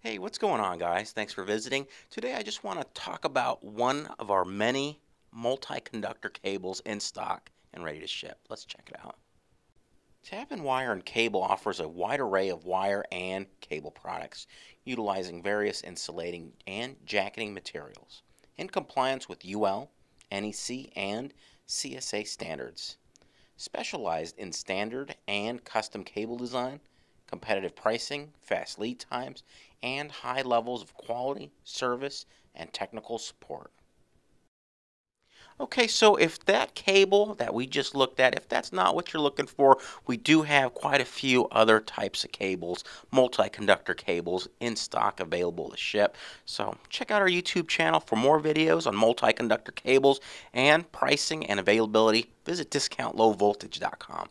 Hey, what's going on, guys? Thanks for visiting. Today, I just want to talk about one of our many multi-conductor cables in stock and ready to ship. Let's check it out. Tappan Wire and Cable offers a wide array of wire and cable products, utilizing various insulating and jacketing materials in compliance with UL, NEC, and CSA standards. Specialized in standard and custom cable design, competitive pricing, fast lead times, and high levels of quality, service, and technical support. Okay, so if that cable that we just looked at, if that's not what you're looking for, we do have quite a few other types of cables, multi-conductor cables in stock available to ship. So check out our YouTube channel for more videos on multi-conductor cables and pricing and availability. Visit discountlowvoltage.com.